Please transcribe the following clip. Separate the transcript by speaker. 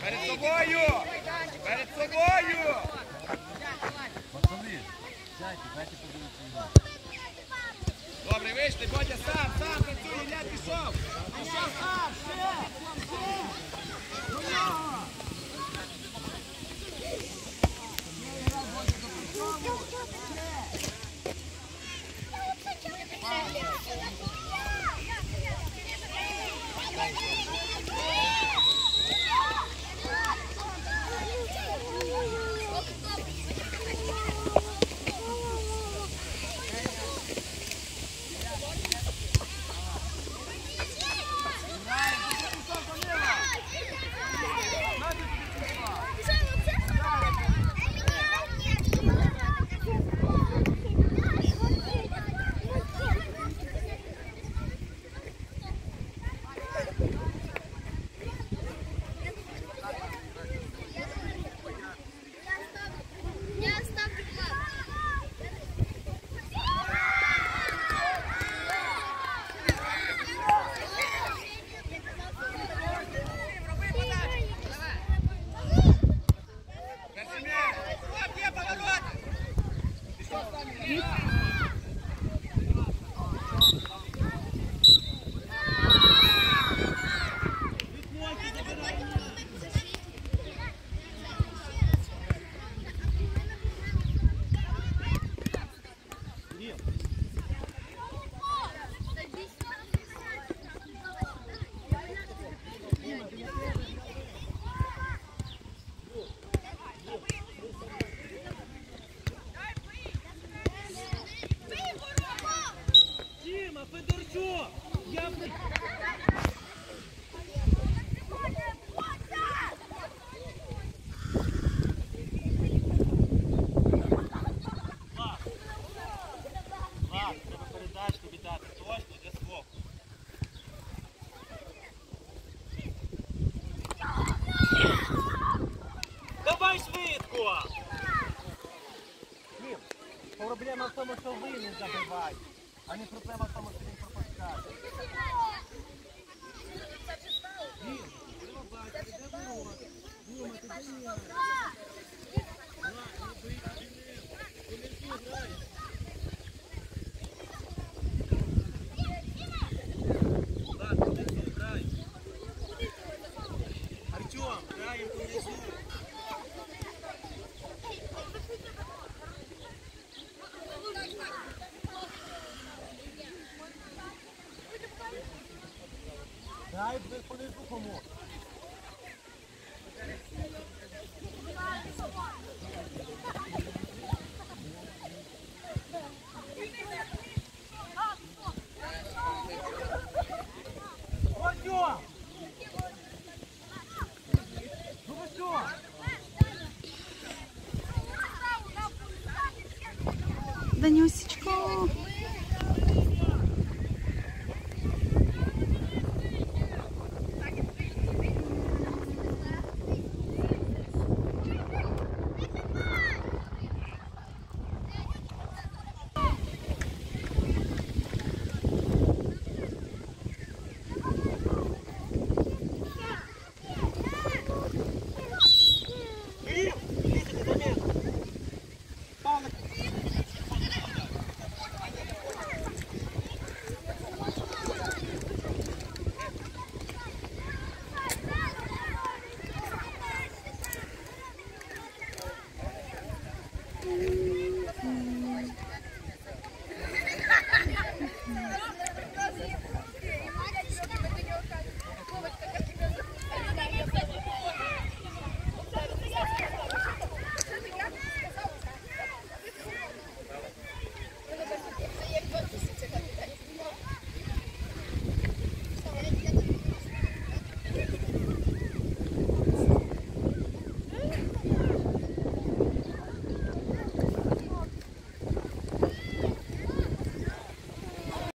Speaker 1: Перед собою! Перед собою!
Speaker 2: Пацани, сядьте, дайте подивитися.
Speaker 1: Добре, вийшли, Бодя сам, сам працює, Ілля пішов. Пішов сам, ще! До нього! Сам,
Speaker 2: треба передачку віддати. Точно, для свого. Давай швидко! Клім, проблема в тому, що ви не забиваєте, а не проблема в тому, що він пропускає. Клім, треба бачити, де ворота. Думати, де м'яч. Drive the police for more. Да.